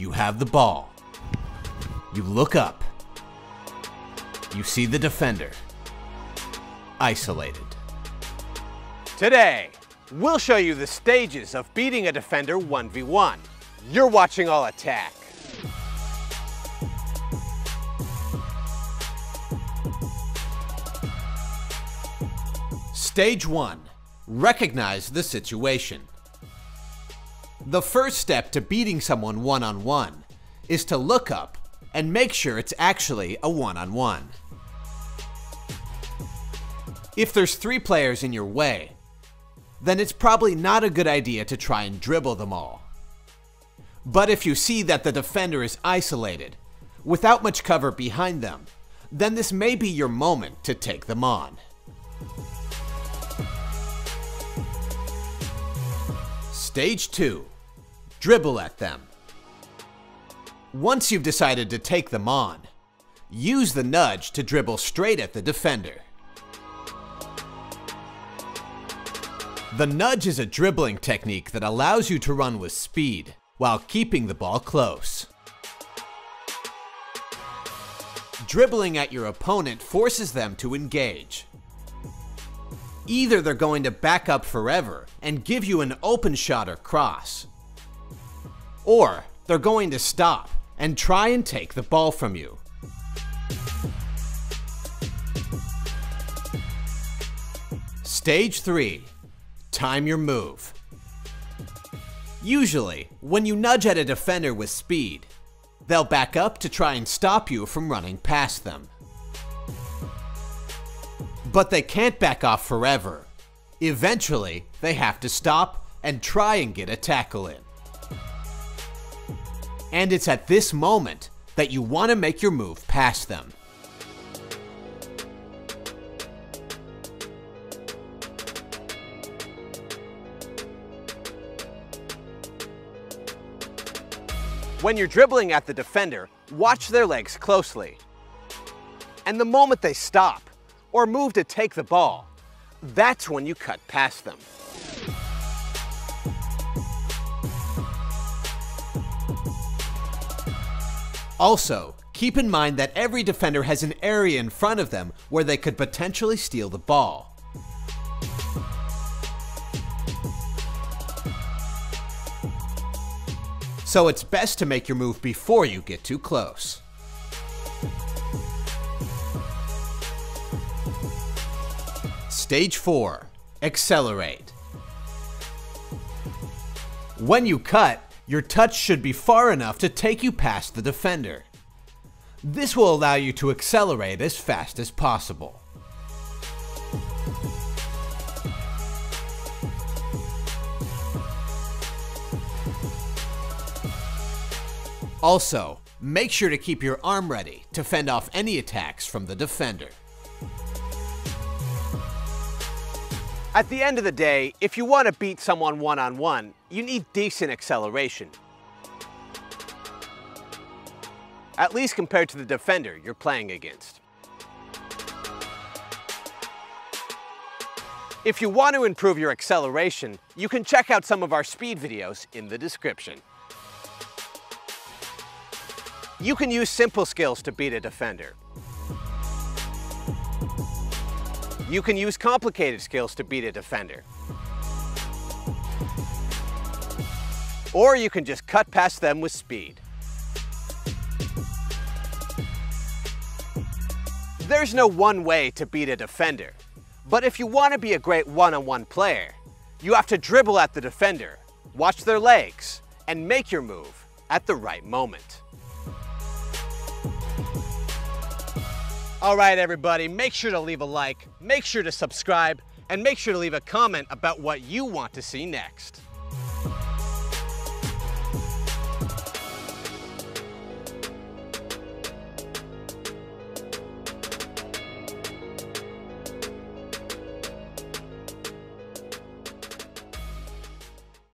You have the ball. You look up. You see the defender. Isolated. Today, we'll show you the stages of beating a defender 1v1. You're watching All Attack. Stage 1. Recognize the situation. The first step to beating someone one on one is to look up and make sure it's actually a one on one. If there's three players in your way, then it's probably not a good idea to try and dribble them all. But if you see that the defender is isolated, without much cover behind them, then this may be your moment to take them on. Stage 2 Dribble at them. Once you've decided to take them on, use the nudge to dribble straight at the defender. The nudge is a dribbling technique that allows you to run with speed while keeping the ball close. Dribbling at your opponent forces them to engage. Either they're going to back up forever and give you an open shot or cross, or they're going to stop and try and take the ball from you. Stage 3 Time your move. Usually, when you nudge at a defender with speed, they'll back up to try and stop you from running past them. But they can't back off forever. Eventually, they have to stop and try and get a tackle in. And it's at this moment that you want to make your move past them. When you're dribbling at the defender, watch their legs closely. And the moment they stop or move to take the ball, that's when you cut past them. Also, keep in mind that every defender has an area in front of them where they could potentially steal the ball. So it's best to make your move before you get too close. Stage 4 Accelerate. When you cut, your touch should be far enough to take you past the defender. This will allow you to accelerate as fast as possible. Also, make sure to keep your arm ready to fend off any attacks from the defender. At the end of the day, if you want to beat someone one-on-one, -on -one, you need decent acceleration. At least compared to the defender you're playing against. If you want to improve your acceleration, you can check out some of our speed videos in the description. You can use simple skills to beat a defender. You can use complicated skills to beat a defender. Or you can just cut past them with speed. There's no one way to beat a defender. But if you want to be a great one-on-one -on -one player, you have to dribble at the defender, watch their legs, and make your move at the right moment. All right, everybody, make sure to leave a like, make sure to subscribe, and make sure to leave a comment about what you want to see next.